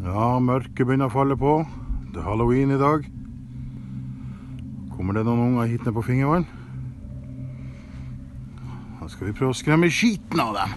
Ja, mørket begynner å falle på. Det er halloween i dag. Kommer det noen unger hit ned på Fingervann? Da skal vi prøve å skremme skiten av dem.